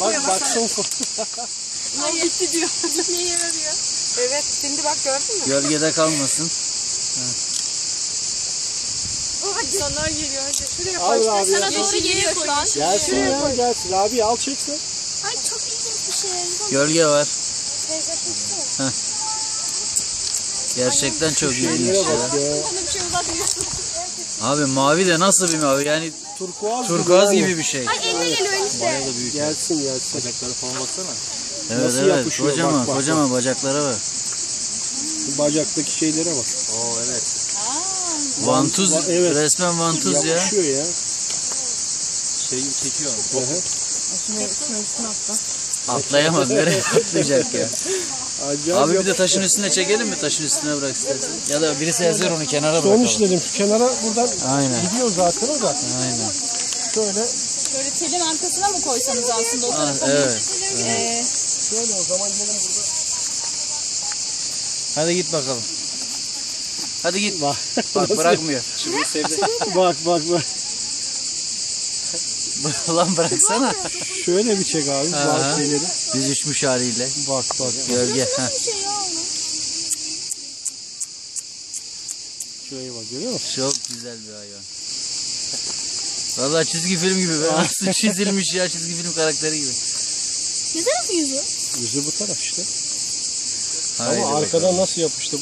Bak baksana. Ay gitti diyor. Gitmeye yarıyor. Evet şimdi bak gördün mü? Gölgede kalmasın. Sonar geliyor hadi. Şuraya Al koy. abi. Sana doğru geliyor şu an. Gelsin ya gelsin. Abi al çeksin. Ay çok ilginç bir şey. Gölge var. Teyze tutsana. Gerçekten çok ilginç ya. ya. Bana bir şey uzatmıyorsun. Abi mavi de nasıl bir mavi? Yani Turkuaz, turkuaz yani. gibi bir şey. Ay eline geliyor enişte. Gelsin gelsin. Bacakları falan baksana. Evet Nasıl evet. yapışıyor, Kocaman bak, bak, kocaman bacaklara bak. Şu bacaktaki şeylere bak. Oo evet. Vantuz Va- evet. resmen vantuz ya. Yapışıyor ya. Şey çekiyor. Hı hı. Atlayamaz. Nereye atlayacak ya? Acayip Abi bir de taşın üstüne çekelim mi? Taşın üstüne bırak istersen. Ya da birisi ezer onu kenara Son bırakalım. işledim. Şu kenara buradan Aynen. gidiyor zaten o da. Aynen. Şöyle Böyle telin arkasına mı koysanız aslında o tarafa? evet. Ee, şöyle o zaman gelin burada. Hadi git bakalım. Hadi git. Bak. Bak bırakmıyor. Şimdi sevdi. bak bak bak. Lan bıraksana. Şöyle bir çek abi Aha. bazı şeyleri. Biz uçmuş haliyle. Bak bak. Gölge. şey. Şuraya bak görüyor musun? Çok güzel bir hayvan. Vallahi çizgi film gibi. be. Nasıl çizilmiş ya çizgi film karakteri gibi. Ne tarafı yüzü? Yüzü bu taraf işte. Haydi Ama bakalım. arkadan nasıl yapıştı